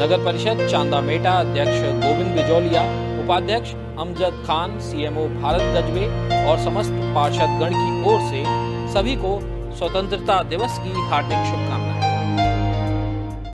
नगर परिषद चांदा मेटा, अध्यक्ष गोविंद बिजौलिया, उपाध्यक्ष अमजद खान सीएमओ भारत गजबे और समस्त पार्षद गण की ओर से सभी को स्वतंत्रता दिवस की हार्दिक शुभकामनाएँ।